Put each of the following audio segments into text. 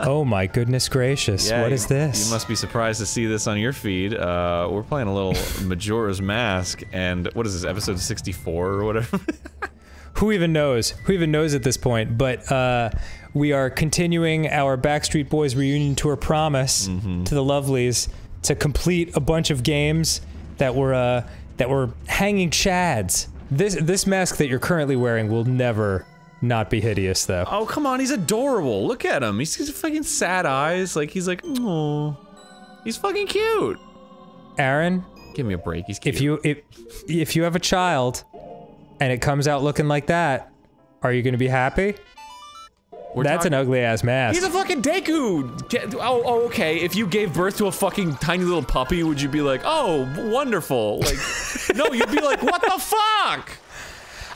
oh my goodness gracious! Yeah, what you- is this? You must be surprised to see this on your feed. Uh, we're playing a little Majora's Mask, and what is this, episode 64 or whatever? Who even knows? Who even knows at this point? But uh, we are continuing our Backstreet Boys reunion tour promise to the Lovelies to complete a bunch of games that were uh, that were hanging chads. This this mask that you're currently wearing will never not be hideous, though. oh, come on, he's adorable. Look at him. He's got fucking sad eyes. Like, he's like, oh, he's fucking cute. Arin, Give me a break. He's cute. if you if if you have a child and it comes out looking like that, are you going to be happy? We're That's an ugly ass mask. He's a fucking Deku! Oh, oh, okay. If you gave birth to a fucking tiny little puppy, would you be like, oh, wonderful? Like, no, you'd be like, what the fuck?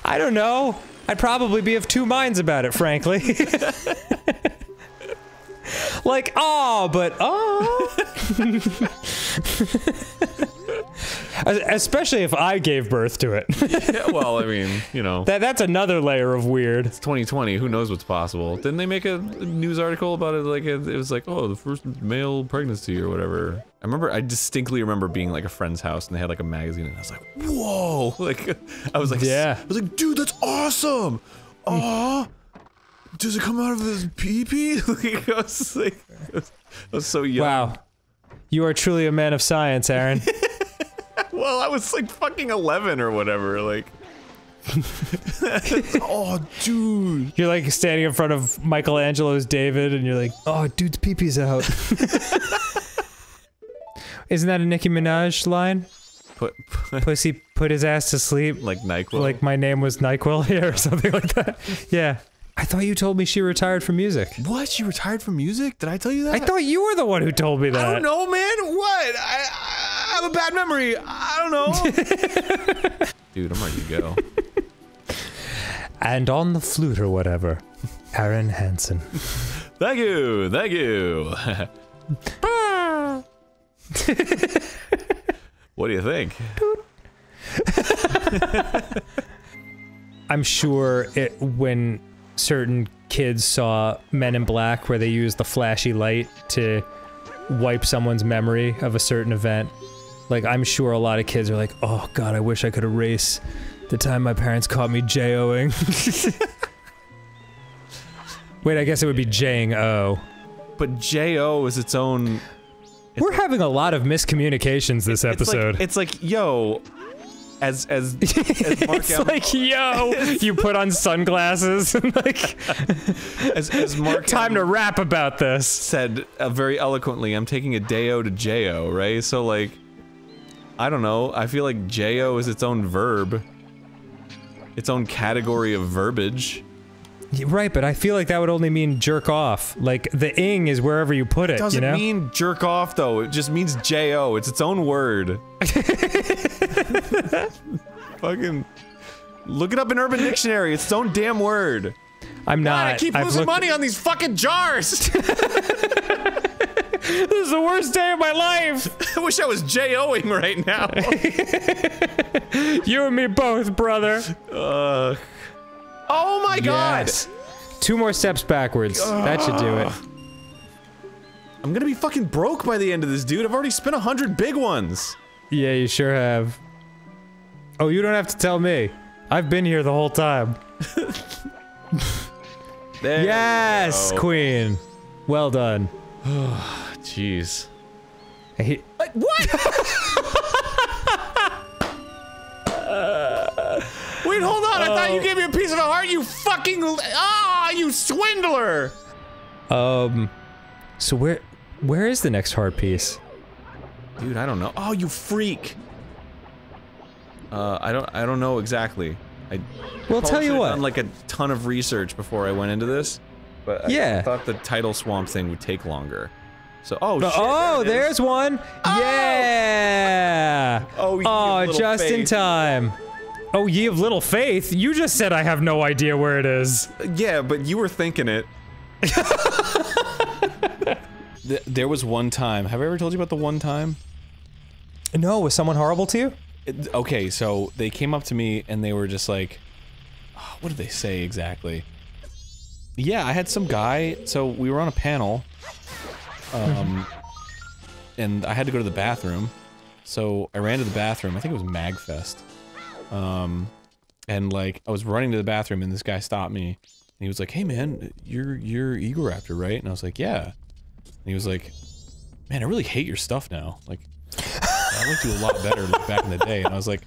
I don't know. I'd probably be of two minds about it, frankly. like, oh, but oh. Especially if I gave birth to it. Yeah, well, I mean, you know, that that's another layer of weird. It's 2020, who knows what's possible? Didn't they make a news article about it? Like, it was like, oh, the first male pregnancy or whatever. I remember, I distinctly remember being like a friend's house and they had like a magazine and I was like, whoa! Like, I was like, Yeah. I was like, dude, that's awesome! Aw! Does it come out of his pee pee? Like, I was like, I was, I was so young. Wow. You are truly a man of science, Arin. Well, I was like fucking 11 or whatever. Like, oh, dude. You're like standing in front of Michelangelo's David and you're like, oh, dude's pee-pee's out. Isn't that a Nicki Minaj line? Put, put Pussy put his ass to sleep. like NyQuil. Like my name was NyQuil here or something like that. Yeah. I thought you told me she retired from music. what? She retired from music? Did I tell you that? I thought you were the one who told me that. I don't know, man. What? I, I have a bad memory. I don't know. Dude, I'm ready to go. And on the flute or whatever, Arin Hanson. Thank you. Thank you. what do you think? I'm sure it when certain kids saw Men in Black where they use the flashy light to wipe someone's memory of a certain event. Like I'm sure a lot of kids are like, "Oh god, I wish I could erase the time my parents caught me J-O-ing." Wait, I guess it would be J-ing O. But J.O. is its own. We're having a lot of miscommunications this episode. It's like, it's like yo, as as as Mark it's Allen, like, yo, you put on sunglasses and like, as, as Mark time to rap about this. said uh, very eloquently, I'm taking a Deo to J.O. Right? So like, I don't know. I feel like J.O. is its own verb, its own category of verbiage. Right, but I feel like that would only mean jerk off. Like the ing is wherever you put it. it Doesn't you know? mean jerk off though. It just means J.O. It's its own word. Fucking look it up in Urban Dictionary. It's its own damn word. I'm not. I keep losing money on these fucking jars. This is the worst day of my life. I wish I was J.O.ing right now. you and me both, brother. uh, oh my god. Yes. Two more steps backwards. That should do it. I'm gonna be fucking broke by the end of this, dude. I've already spent a hundred big ones. Yeah, you sure have. Oh, you don't have to tell me. I've been here the whole time. Yes, we queen. Well done. Jeez. He- What? Wait, hold on. I thought you gave me a piece of a heart. You fucking ah, you swindler. um, so where, where is the next heart piece? Dude, I don't know. Oh, you freak. Uh, I don't. I don't know exactly. I Well, tell you should've what. Done like a ton of research before I went into this, but I, Yeah. I thought the title swamp thing would take longer. So oh shit, oh, there there's one. Oh! Yeah. Oh, ye Oh, little just in time. Oh, ye of little faith. You just said I have no idea where it is. Yeah, but you were thinking it. There was one time. Have I ever told you about the one time? No, was someone horrible to you? It- okay, so they came up to me and they were just like, oh, what did they say exactly? yeah, I had some guy. So we were on a panel, um, and I had to go to the bathroom. So I ran to the bathroom. I think it was Magfest. Um, and like I was running to the bathroom, and this guy stopped me, and he was like, "Hey man, you're you're Egoraptor, right?" And I was like, "Yeah." And he was like, "Man, I really hate your stuff now. Like, I liked you a lot better like, back in the day." And I was like,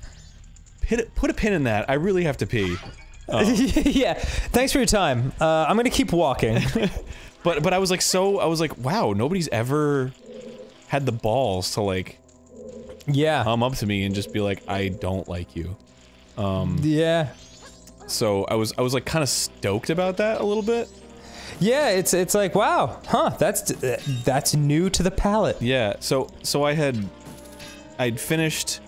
"Put a, put a pin in that. I really have to pee." yeah. Thanks for your time. Uh, I'm gonna keep walking. But but I was like so I was like, wow, nobody's ever had the balls to like yeah. come up to me and just be like, I don't like you. Um, yeah. So I was I was like kind of stoked about that a little bit. Yeah. It's it's like wow, huh? That's uh, that's new to the palate. Yeah. So so I had I'd finished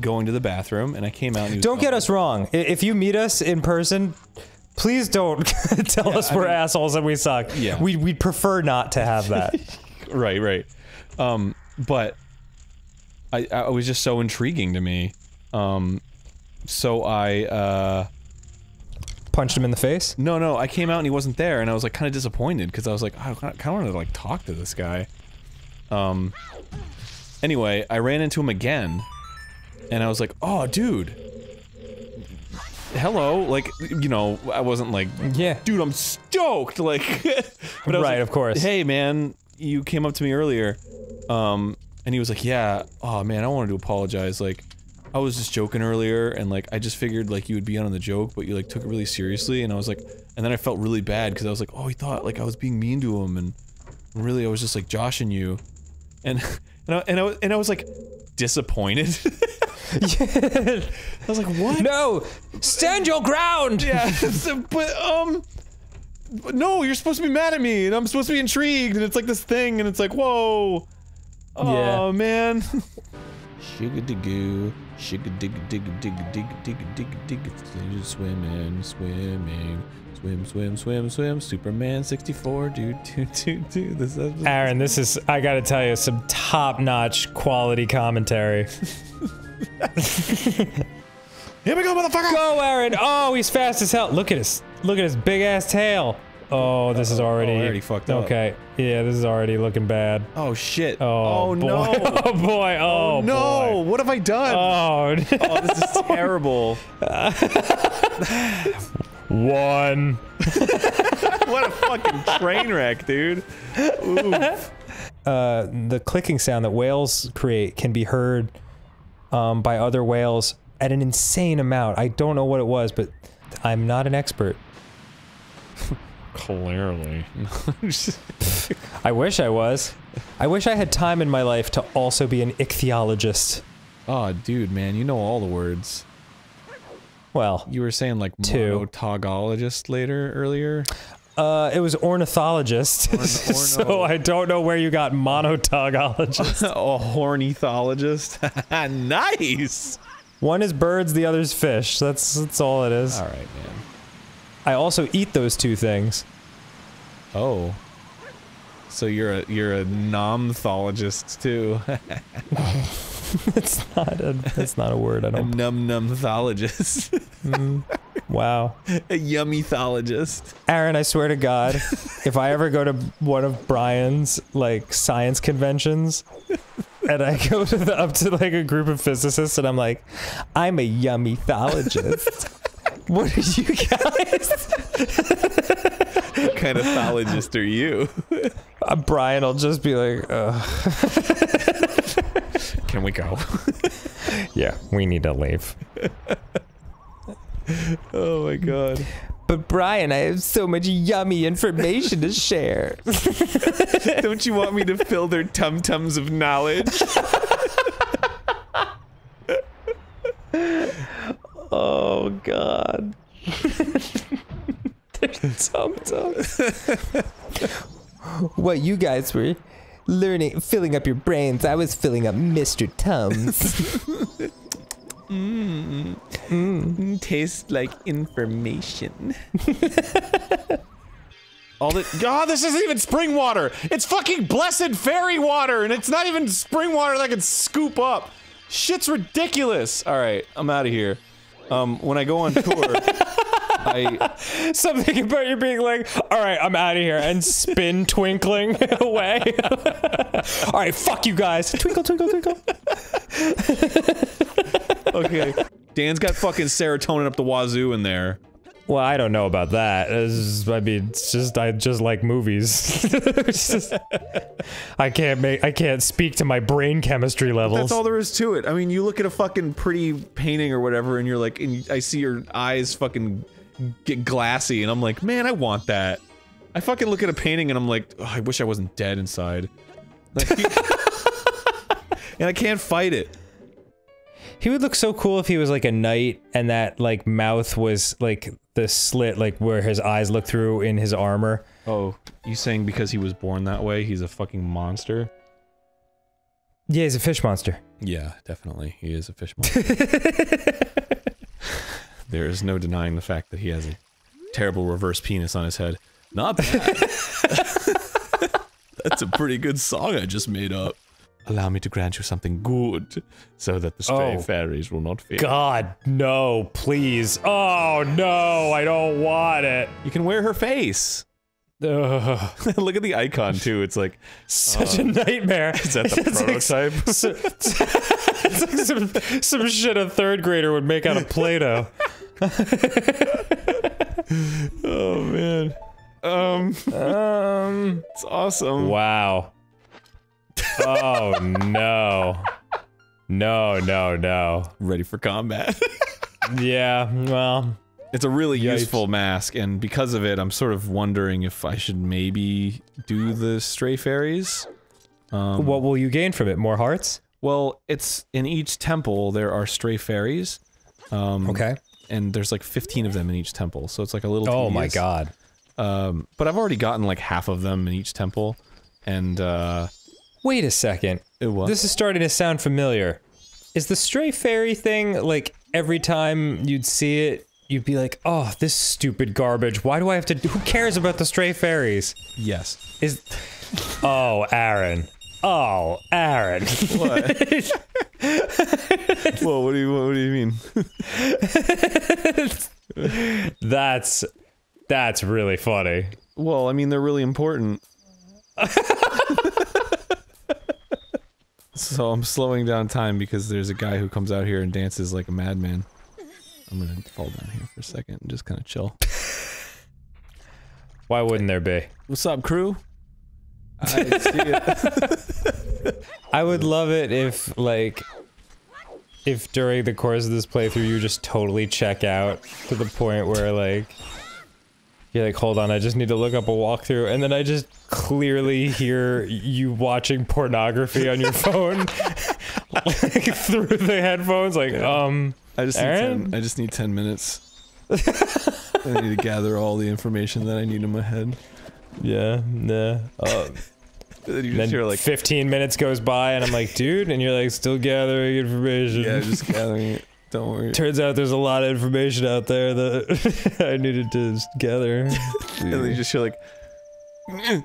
going to the bathroom and I came out and Don't get us wrong. If you meet us in person, please don't tell us I we're mean- assholes and we suck. Yeah. We we'd prefer not to have that. right right. Um but I I was just so intriguing to me. Um so I uh Punched him in the face. No, no, I came out and he wasn't there, and I was like kind of disappointed because I was like, I kind of wanted to like talk to this guy. Um. Anyway, I ran into him again, and I was like, oh, dude. Hello, like you know, I wasn't like, Yeah. dude, I'm stoked, like, but Right, like, of course. Hey, man, you came up to me earlier, um, and he was like, yeah, oh man, I wanted to apologize, like. I was just joking earlier, and like I just figured like you would be on the joke, but you like took it really seriously, and I was like, and then I felt really bad because I was like, oh, he thought like I was being mean to him, and really I was just like joshing you, and and I, and I, and I was like disappointed. I was like, what? No, stand your ground. Yeah, so- but um, but no, you're supposed to be mad at me, and I'm supposed to be intrigued, and it's like this thing, and it's like, whoa, oh Yeah. man. Sugar digga, sugar digga digga digga digga digga digga digga, swimming, swimming, swim, swim, swim, swim. Superman 64, dude, dude, dude, dude. This episode. Arin, this is I gotta tell you some top-notch quality commentary. Here we go, motherfucker! Go, Arin! Oh, he's fast as hell. Look at his look at his big ass tail. Oh, this is already. I already fucked up. Okay, yeah, this is already looking bad. Oh shit! Oh, Oh, boy. no! oh boy! Oh, no! What have I done? boy! Oh, oh, this is terrible. one. what a fucking train wreck, dude. Oof. Uh, the clicking sound that whales create can be heard um, by other whales at an insane amount. I don't know what it was, but I'm not an expert. Clearly. I wish I was. I wish I had time in my life to also be an ichthyologist. oh, dude, man, you know all the words. Well, You were saying like Two. monotogologist later earlier. Uh, it was ornithologist, so orno- I don't know where you got monotogologist. a hornithologist. nice. One is birds, the other's fish. That's that's all it is. All right, man. I also eat those two things. Oh. So you're a you're a nomthologist too. it's not a that's not a word. I a don't. num numthologist. Wow. a yummythologist. Arin, I swear to God, if I ever go to one of Brian's like science conventions, and I go to the, up to like a group of physicists, and I'm like, I'm a yummythologist. what are you guys? What kind of thologist are you? Uh, Brian will just be like. Can we go? yeah, we need to leave. oh my god. But Brian, I have so much yummy information to share. Don't you want me to fill their tum tums of knowledge? Oh God. Tum tums. what you guys were learning, filling up your brains. I was filling up Mr. Tums. Tastes like information. All the God, this isn't even spring water. It's fucking blessed fairy water, and it's not even spring water that I can scoop up. Shit's ridiculous. All right, I'm out of here. Um, when I go on tour, I Something about you being like, all right, I'm out of here, and spin twinkling away. all right, fuck you guys. Twinkle, twinkle, twinkle. Okay. Dan's got fucking serotonin up the wazoo in there. Well, I don't know about that. Just- I mean, it's just I just like movies. Just- I can't make I can't speak to my brain chemistry levels. That's all there is to it. I mean, you look at a fucking pretty painting or whatever, and you're like, and I see your eyes fucking get glassy, and I'm like, man, I want that. I fucking look at a painting, and I'm like, oh, I wish I wasn't dead inside. Like, and I can't fight it. He would look so cool if he was like a knight and that like mouth was like the slit like where his eyes look through in his armor. Oh, you saying because he was born that way, he's a fucking monster? Yeah, he's a fish monster. Yeah, definitely. He is a fish monster. there is no denying the fact that he has a terrible reverse penis on his head. Not bad. That's a pretty good song I just made up. Allow me to grant you something good, so that the stray Oh. fairies will not fear. God, no, please. Oh no, I don't want it. You can wear her face. Ugh, Look at the icon too. It's like such a nightmare. is that the It's like- prototype? so- it's like some, some shit a third grader would make out of Play-Doh. oh man. Um, Um. it's awesome. Wow. Oh no. No, no, no. Ready for combat. Yeah, well, It's a really Yikes. useful mask, and because of it, I'm sort of wondering if I should maybe do the stray fairies. Um, what will you gain from it? More hearts? well, it's in each temple there are stray fairies. Um, Okay. And there's like 15 of them in each temple, so it's like a little. Oh my god. Um, but I've already gotten like half of them in each temple, and uh, Wait a second. it was. This is starting to sound familiar. Is the stray fairy thing like every time you'd see it, you'd be like, "Oh, this stupid garbage. Why do I have to who cares about the stray fairies?" yes. Is Oh, Arin. Oh, Arin. What? Whoa, what do you what do you mean? that's that's really funny. Well, I mean they're really important. so I'm slowing down time because there's a guy who comes out here and dances like a madman. I'm gonna fall down here for a second and just kind of chill. Why wouldn't there be? What's up, crew? I see. I would love it if like if during the course of this playthrough you just totally check out to the point where like you're like, hold on, I just need to look up a walkthrough, and then I just clearly hear you watching pornography on your phone like, through the headphones, like, um, I just need 10, I just need 10 minutes. I need to gather all the information that I need in my head. yeah, nah. Uh, Then you then hear like 15 minutes goes by, and I'm like, dude, and you're like, still gathering information. yeah, just gathering it. Don't worry. Turns out there's a lot of information out there that I needed to gather. And then you just hear like. and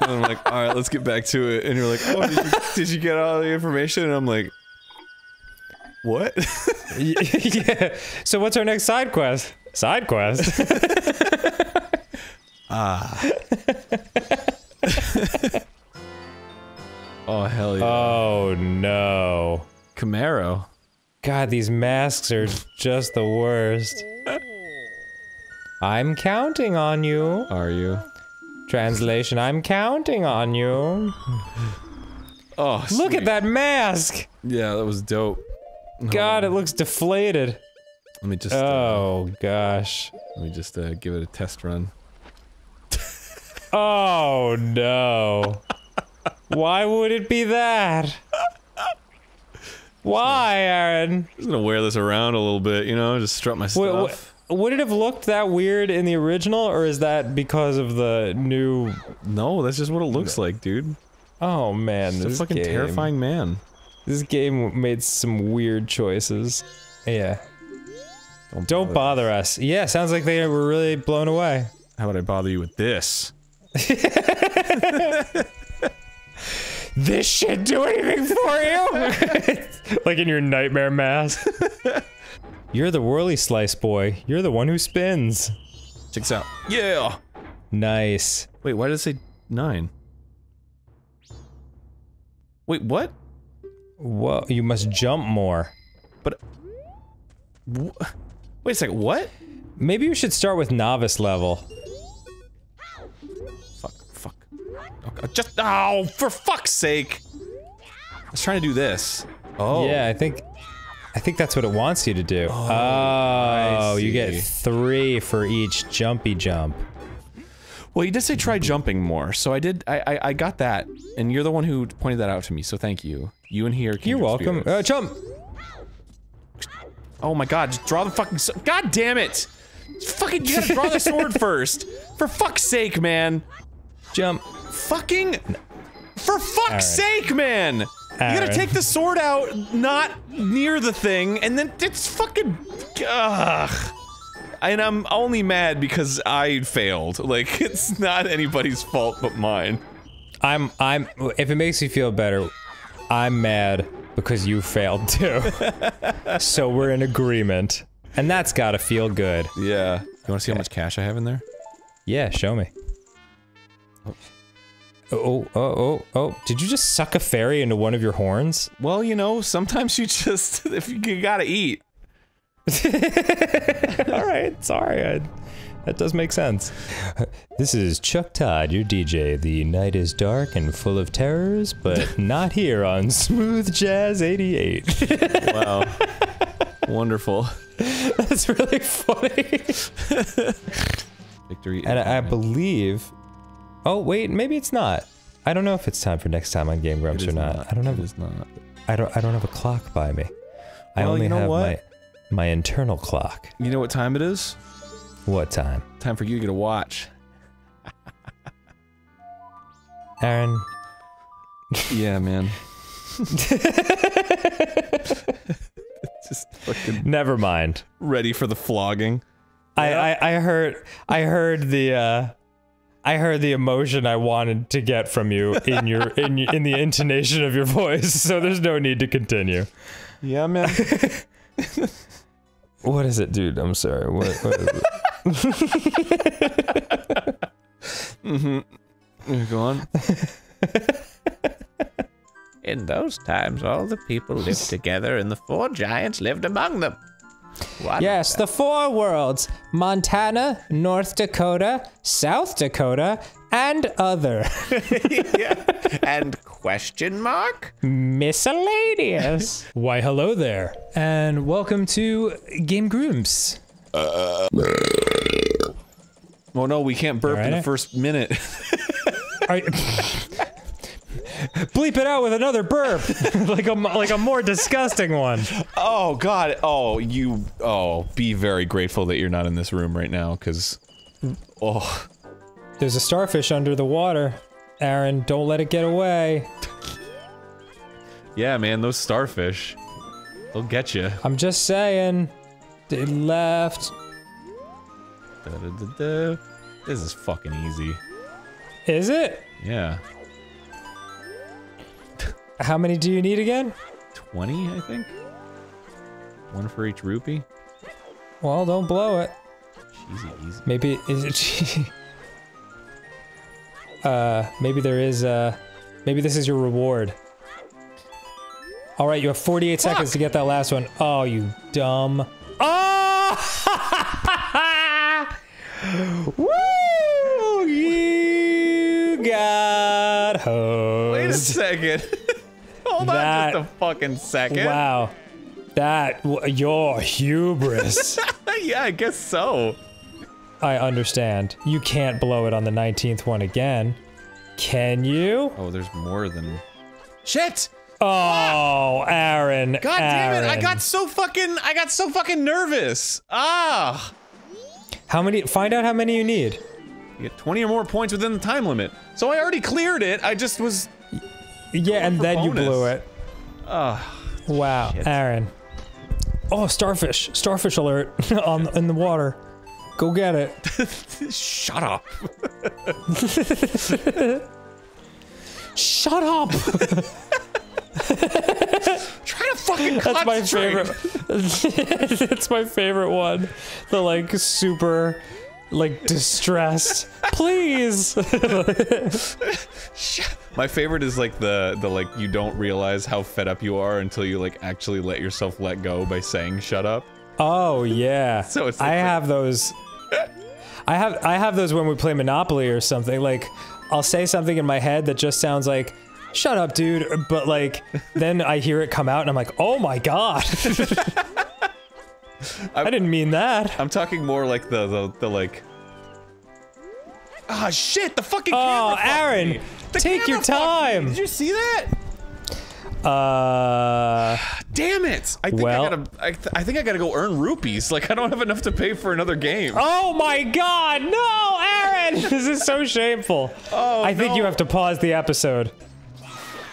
I'm like, all right, let's get back to it. And you're like, oh, did you, did you get all the information? And I'm like, what? yeah. So what's our next side quest? Side quest. ah. oh hell yeah, oh no. Camaro. God, these masks are just the worst. I'm counting on you. Are you? Translation, I'm counting on you. Oh, Look at that mask. Yeah, that was dope. God, on. it looks deflated. Let me just. Uh, Oh gosh. let me just uh, give it a test run. Oh no. Why would it be that? Why, Arin? I'm just gonna wear this around a little bit, you know, just strut my stuff. would it have looked that weird in the original, or is that because of the new? No, that's just what it looks like, dude. Oh man, It's a this fucking game. terrifying man. This game made some weird choices. Yeah. Don't bother us. Yeah, sounds like they were really blown away. How would I bother you with this? This should do anything for you? like in your nightmare mask. You're the whirly slice boy. You're the one who spins. Check this out. Yeah. Nice. Wait, why did it say nine? Wait, what? Whoa, you must jump more. But. Wh Wait a second, what? Maybe you should start with novice level. Okay, just. Oh, for fuck's sake! I was trying to do this. Oh. Yeah, I think I think that's what it wants you to do. Oh, I you get three for each jumpy jump. Well, you did say try jumping more, so I did. I I, I got that, and you're the one who pointed that out to me. So thank you. You and here. You're welcome. Uh, jump. Oh my god, just draw the fucking God damn it! Fucking you gotta draw the sword first! For fuck's sake, man! Jump. Fucking For fuck's Arin. sake, man! You gotta Arin. take the sword out not near the thing, and then it's fucking Ugh. And I'm only mad because I failed. Like, it's not anybody's fault but mine. I'm I'm if it makes you feel better, I'm mad because you failed too. so we're in agreement. And that's got to feel good. Yeah. You wanna see how much cash I have in there? Yeah, show me. Oh, oh, oh, oh. Oh. Did you just suck a fairy into one of your horns? Well, you know, sometimes you just, if you, you gotta eat. All right, sorry. I, that does make sense. This is Chuck Todd, your DJ. The night is dark and full of terrors, but not here on Smooth Jazz 88. Wow. Wonderful. That's really funny. Victory. And I, I believe. Oh wait, maybe it's not. I don't know if it's time for next time on Game Grumps or is not. I don't have. It is not. I don't. I don't have a clock by me. I only you know have what? my my internal clock. You know what time it is? What time, Time for you to get a watch. Arin? Yeah, man. Just fucking Never mind. ready for the flogging. I, I I heard I heard the uh I heard the emotion I wanted to get from you in your in in the intonation of your voice. So there's no need to continue. Yeah, man. What is it, dude? I'm sorry. What, what is it? mm-hmm. Go on. In those times, all the people lived together, and the four giants lived among them. What? Yes, the four worlds Montana, North Dakota, South Dakota, and other. and question mark? Miscellaneous. Why, hello there. And welcome to Game Grooms. Uh, Oh no, we can't burp in the first minute. Are- Bleep it out with another burp, like a like a more disgusting one. oh god. Oh, you. Oh, be very grateful that you're not in this room right now, because. Oh. There's a starfish under the water. Arin, don't let it get away. Yeah, man, those starfish. They'll get you. I'm just saying. They left. Da-da-da-da. This is fucking easy. Is it? Yeah. How many do you need again? 20, I think? One for each rupee? Well, don't blow it. Easy, easy. Maybe is it? uh, maybe there is. Uh, maybe this is your reward. All right, you have 48 seconds to get that last one. Oh, you dumb. Oh! Woo! You got hosed. Wait a second. Hold That- on just a fucking second. Wow. That w- your hubris. yeah, I guess so. I understand. You can't blow it on the 19th one again. Can you? Oh, there's more than. Shit! Oh, Arin. God damn it! I got so fucking. I got so fucking nervous. Ah! How many? Find out how many you need. You get 20 or more points within the time limit. So I already cleared it. I just was. Yeah, and then you blew it. Ah. Wow, Shit. Arin. Oh, starfish! Starfish alert on in the water. Go get it. Shut up. Shut up! Try to fucking That's my favorite. That's my favorite one. The like super, like distressed. Please. My favorite is like the the like you don't realize how fed up you are until you like actually let yourself let go by saying shut up. Oh yeah. So it's I like- have those. I have I have those when we play Monopoly or something. Like I'll say something in my head that just sounds like "Shut up, dude," but like then I hear it come out and I'm like, "Oh my god." I didn't mean that. I'm talking more like the the, the like Ah shit, the fucking Oh, Arin. Take your time. Did you see that? Uh, Damn it! I think Well- I gotta. I, th I think I gotta go earn rupees. Like I don't have enough to pay for another game. oh my god, no, Arin! this is so shameful. Oh, I think you have to pause the episode.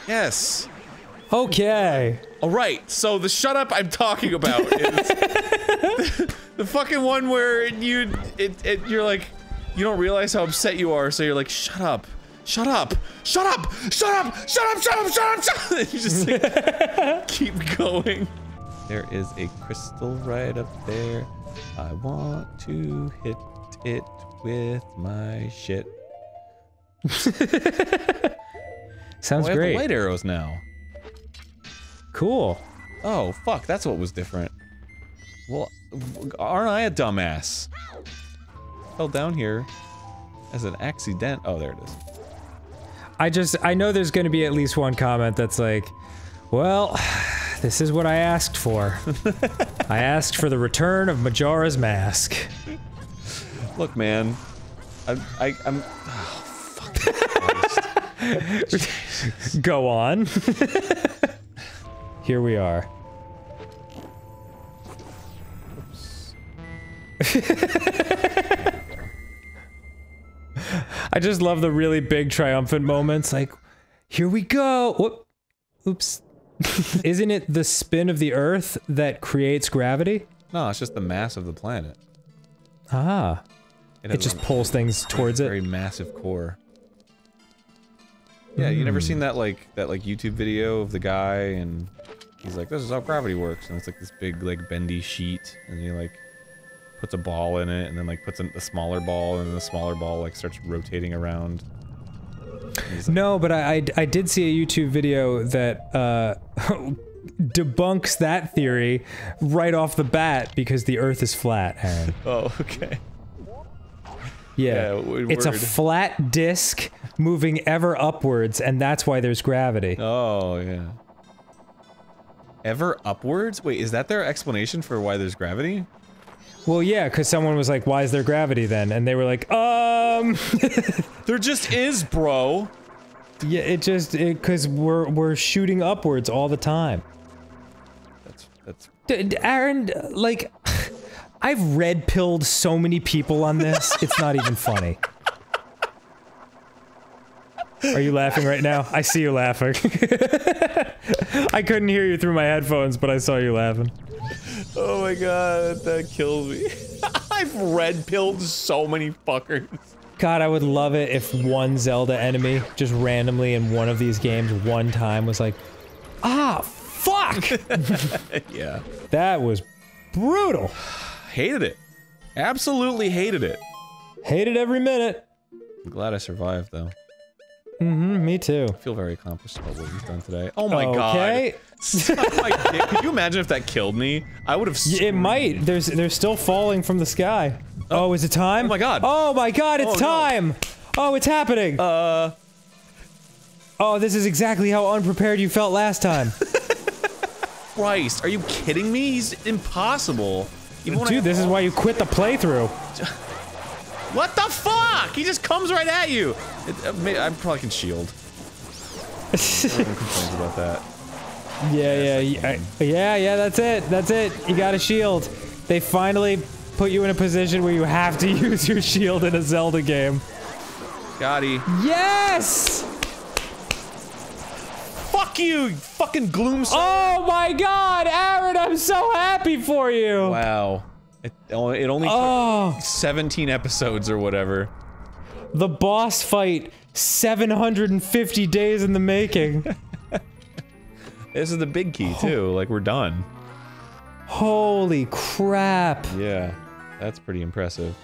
Yes. Okay. All right. So the shut up I'm talking about is the fucking one where you it, it you're like you don't realize how upset you are, so you're like shut up. Shut up! Shut up! Shut up! Shut up! Shut up! Shut up! Shut up! you just like, keep going. There is a crystal right up there. I want to hit it with my shit. Sounds Oh, I have the light arrows now. Cool. Oh, fuck, that's what was different. Well, aren't I a dumbass? Fell down here as an accident. Oh, there it is. I just, I know there's going to be at least one comment that's like, well, this is what I asked for. I asked for the return of Majora's mask. Look, man. I, I, I'm. Oh, Go on. Here we are. I just love the really big triumphant moments. Like, here we go. Whoop. Oops. Isn't it the spin of the Earth that creates gravity? No, it's just the mass of the planet. Ah. It, It just pulls things towards a very it. massive core. Yeah, you never seen that like that like YouTube video of the guy and he's like, "This is how gravity works," and it's like this big like bendy sheet, and he like puts a ball in it, and then like puts a, a smaller ball, and then the smaller ball like starts rotating around. No, but I, I, I did see a YouTube video that uh, debunks that theory right off the bat because the Earth is flat, Arin. Oh, okay. Yeah, Yeah, it's a flat disk moving ever upwards, and that's why there's gravity. Oh yeah. Ever upwards? Wait, is that their explanation for why there's gravity? Well, yeah, because someone was like, "Why is there gravity then?" And they were like, "Um, There just is, bro. yeah, it just because we're we're shooting upwards all the time." That's that's d- Arin, like, I've red pilled so many people on this. It's not even funny. Are you laughing right now? I see you laughing. I couldn't hear you through my headphones, but I saw you laughing. Oh my god, that killed me. I've red pilled so many fuckers. God, I would love it if one Zelda enemy just randomly in one of these games one time was like, ah, fuck! Yeah. that was brutal. Hated it. Absolutely hated it. Hated every minute. I'm glad I survived though. Mm-hmm, me too. I feel very accomplished about what we've done today. Oh my Okay. god. My. Could you imagine if that killed me? I would have It might. There's they're still falling from the sky. Oh, is it time? Oh my God. Oh my god, it's Oh, no. time! Oh, it's happening! Uh oh, this is exactly how unprepared you felt last time. Christ, are you kidding me? He's impossible. Even when I Dude, this is why you quit the playthrough. What the fuck? He just comes right at you. It, uh, may- I probably can shield. Everyone complains about that. Yeah, yeah, yeah, yeah, yeah, that's it. That's it. You got a shield. They finally put you in a position where you have to use your shield in a Zelda game. Gotti. Yes! Fuck you, you fucking gloom. Oh my god, Arin, I'm so happy for you! Wow. It, only- it only Oh, took 17 episodes or whatever. the boss fight, 750 days in the making. This is the big key too. Like we're done. Holy crap! Yeah, that's pretty impressive.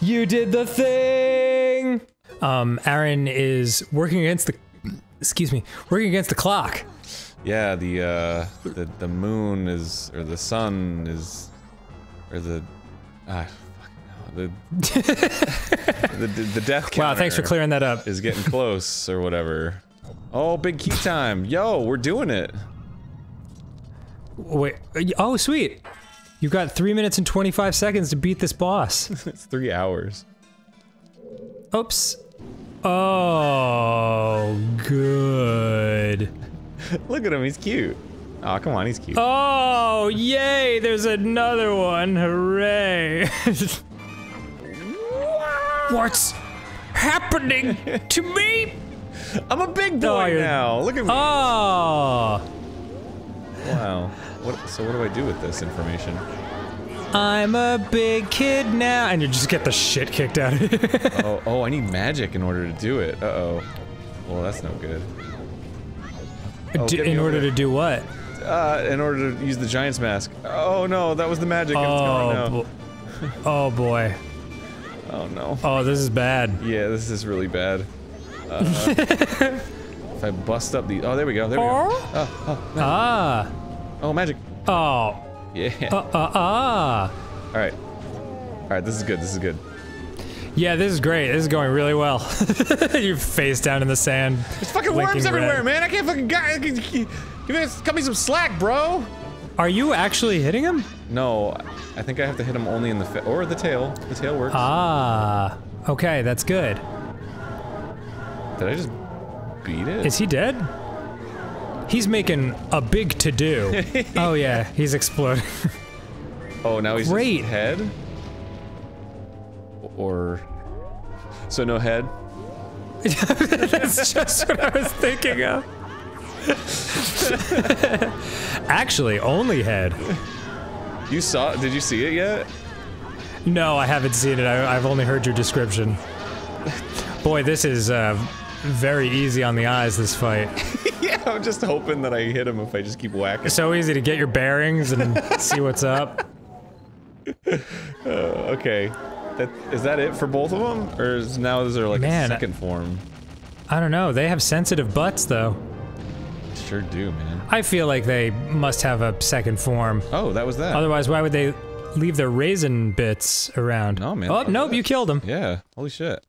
You did the thing! Um, Arin is working against the. Excuse me, working against the clock. Yeah, the uh, the the moon is or the sun is or the ah fuck no, the, the the the death Wow, thanks for clearing that up. Is getting close or whatever. Oh, big key time! Yo, we're doing it. Wait, oh, sweet. You've got three minutes and 25 seconds to beat this boss. It's three hours. Oops. Oh, good. Look at him, he's cute. Oh, come on, he's cute. Oh, yay, there's another one. Hooray. What's happening to me? I'm a big Oh, boy you're- now. Look at me. Oh, Wow. What? So what do I do with this information? I'm a big kid now. And you just get the shit kicked out of you. Oh, oh, I need magic in order to do it. Uh oh. Well, that's no good. Oh, D- in order to do what? Uh, in order to use the giant's mask. Oh no, that was the magic. Oh, bo- oh boy. Oh no. Oh, this is bad. Yeah, this is really bad. Uh, if I bust up the. Oh, there we go. There we go. Oh, oh, Ah. oh, magic. Oh. Yeah. Uh, uh, ah. All right. All right. This is good. This is good. Yeah, this is great. This is going really well. Your face down in the sand. There's fucking Blinking worms everywhere, red. man. I can't fucking. Guy, give me, cut me some slack, bro. Are you actually hitting him? No, I think I have to hit him only in the fa- or the tail. The tail works. Ah. Okay, that's good. Did I just beat it? Is he dead? He's making a big to do. oh yeah, he's exploding. oh, now he's Great. head. Or so no head. that's just what I was thinking of. Actually, only head. You saw? Did you see it yet? No, I haven't seen it. I, I've only heard your description. Boy, this is uh, very easy on the eyes. This fight. yeah, I'm just hoping that I hit him if I just keep whacking. It's So easy to get your bearings and see what's up. Uh, okay, that is that it for both of them, or is now is there like Man, a second form? I don't know. They have sensitive butts, though. Sure do, man. I feel like they must have a second form. Oh, that was that. Otherwise, why would they leave their raisin bits around? No, man. Oh, nope, you killed him. yeah. Holy shit.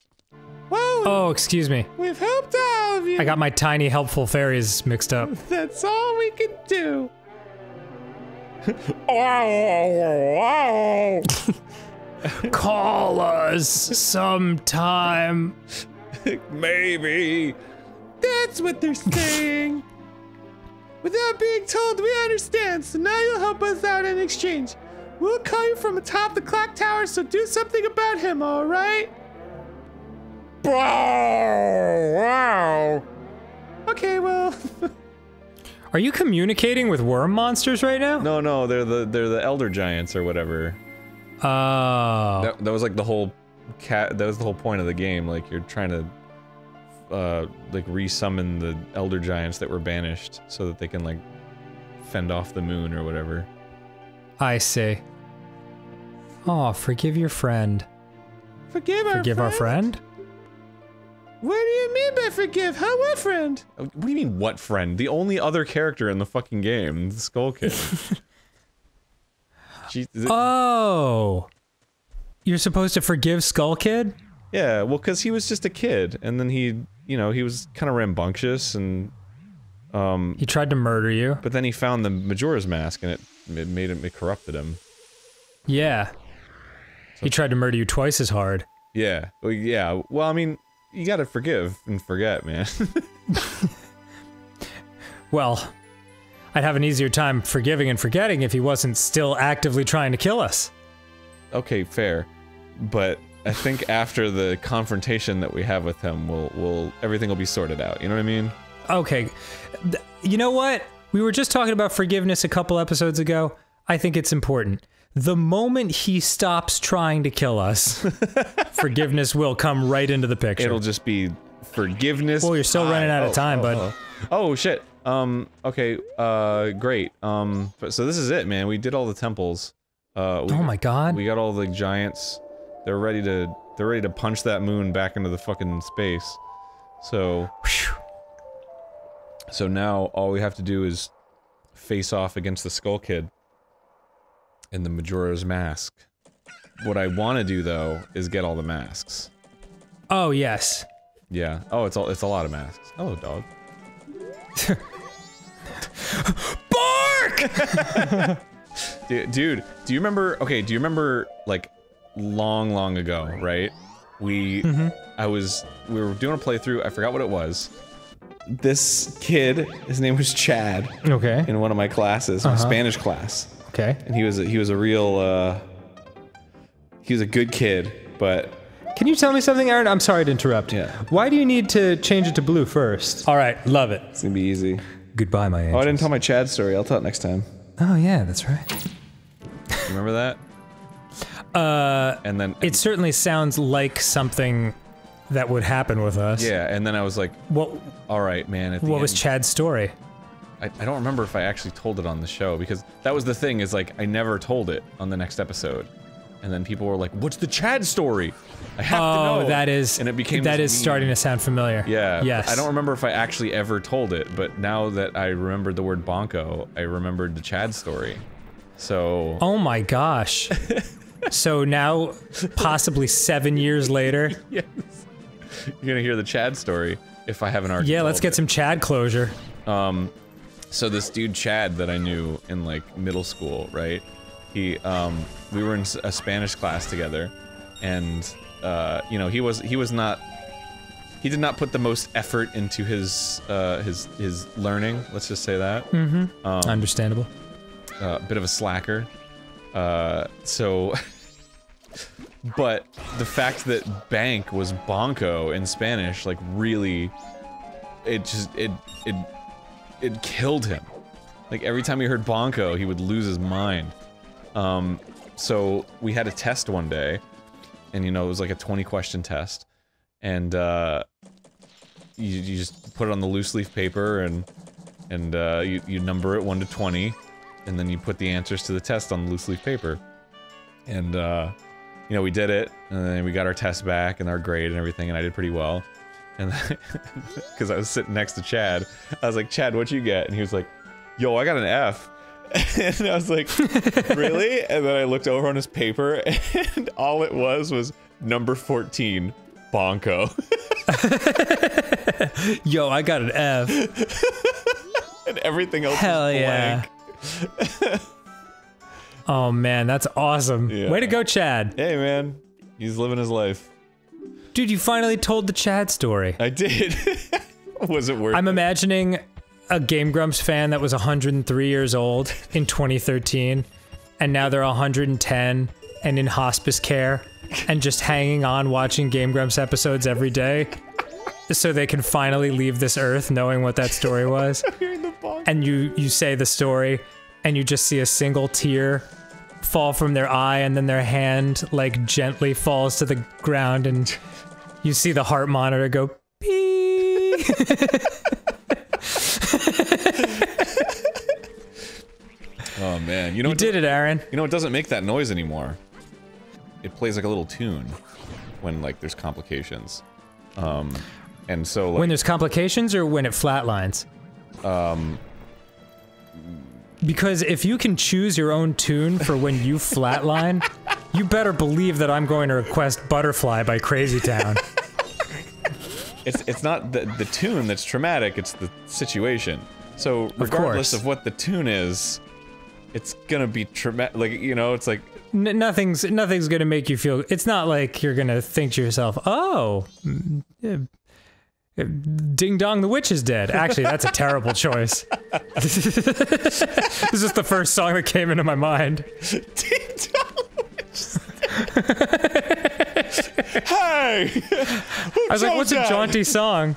Oh, excuse me. We've helped all of you. I got my tiny helpful fairies mixed up. That's all we can do. Call us sometime. Maybe. That's what they're saying. Without being told, we understand, so now you'll help us out in exchange. We'll call you from atop the clock tower, so do something about him, alright? Wow. Okay, well. Are you communicating with worm monsters right now? no, no, they're the they're the elder giants or whatever. Oh. That, that was like the whole cat. That was the whole point of the game. Like you're trying to, uh, like resummon the elder giants that were banished, so that they can like fend off the moon or whatever. I see. Oh, forgive your friend. Forgive our Forgive our friend? What do you mean by forgive? How what friend? What do you mean what friend? The only other character in the fucking game, the Skull Kid. Jeez, Oh. You're supposed to forgive Skull Kid? yeah, well, because he was just a kid, and then he, you know, he was kind of rambunctious, and um, He tried to murder you. but then he found the Majora's Mask, and it, it made him, it corrupted him. Yeah. He tried to murder you twice as hard. Yeah, well, yeah. Well, I mean, you gotta forgive and forget, man. Well, I'd have an easier time forgiving and forgetting if he wasn't still actively trying to kill us. okay, fair, but I think after the confrontation that we have with him, we'll, we'll, everything will be sorted out. You know what I mean? Okay. You know what? We were just talking about forgiveness a couple episodes ago. I think it's important. The moment he stops trying to kill us, forgiveness will come right into the picture. It'll just be forgiveness. Well, you're still running out of Oh, time, oh, bud. Oh, oh shit! Um. Okay. Uh. Great. Um. but- So this is it, man. We did all the temples. Uh. We, Oh my god. We got all the giants. They're ready to. They're ready to punch that moon back into the fucking space. So. So now all we have to do is face off against the Skull Kid in the Majora's Mask. What I want to do though is get all the masks. Oh yes. Yeah. Oh, it's all. It's a lot of masks. Hello, dog. Bark! Dude, dude, do you remember? Okay, do you remember like long, long ago, right? We, mm-hmm. I was, we were doing a playthrough. I forgot what it was. This kid, his name was Chad, okay. in one of my classes, my uh-huh. Spanish class, Okay. and he was a, he was a real, uh, he was a good kid, but Can you tell me something, Arin? I'm sorry to interrupt. Yeah. Why do you need to change it to blue first? All right, love it. it's gonna be easy. Goodbye, my angel. Oh, I didn't tell my Chad story. I'll tell it next time. Oh yeah, that's right. Remember that? Uh, And then it certainly sounds like something that would happen with us. yeah, and then I was like, What all right, man. At the What was Chad's story? I, I don't remember if I actually told it on the show because that was the thing is like I never told it on the next episode, and then people were like, "What's the Chad story?" I have to Oh, know. that is and it became that is meme. starting to sound familiar. Yeah. Yes. I don't remember if I actually ever told it, but now that I remembered the word bonko, I remembered the Chad story. So Oh my gosh. so now, possibly seven years later. yes, you're gonna hear the Chad story if I haven't already. Yeah, let's get it. some Chad closure. Um, so this dude Chad that I knew in like middle school, right? He um we were in a Spanish class together and uh you know, he was he was not he did not put the most effort into his uh his his learning, let's just say that. Understandable. A bit of a slacker. Uh so but the fact that bank was bonko in Spanish like really it just it it it killed him. Like every time he heard bonko, he would lose his mind. Um, so we had a test one day, and you know it was like a 20 question test, and uh, you, you just put it on the loose leaf paper and and uh, you you number it one to 20, and then you put the answers to the test on the loose leaf paper, and uh, you know we did it, and then we got our test back and our grade and everything, and I did pretty well. And because I was sitting next to Chad, I was like, Chad, what'd you get? And he was like, Yo, I got an F. And I was like, Really? And then I looked over on his paper, and all it was was number 14, Bonko. Yo, I got an F. and everything else Hell was yeah. Oh man, that's awesome. Yeah. Way to go, Chad. Hey, man. He's living his life. Dude, you finally told the Chad story. I did. was it worth it? I'm it? imagining a Game Grumps fan that was 103 years old in 2013, and now they're 110 and in hospice care and just hanging on watching Game Grumps episodes every day so they can finally leave this earth knowing what that story was. And you you say the story and you just see a single tear fall from their eye and then their hand like gently falls to the ground and you see the heart monitor go beep. Oh, man. You know you did it Arin You know, it doesn't make that noise anymore. It plays like a little tune when like there's complications. Um, and so like, when there's complications or when it flatlines um because if you can choose your own tune for when you flatline you better believe that i'm going to request butterfly by crazy town it's it's not the the tune that's traumatic; it's the situation. So regardless course. of what the tune is, it's gonna be traumatic. Like you know, it's like N- nothing's nothing's gonna make you feel. It's not like you're gonna think to yourself, "Oh, mm, uh, Ding Dong, the witch is dead." Actually, that's a terrible choice. this is just the first song that came into my mind. Ding Dong hey, I was like, "What's a jaunty song?"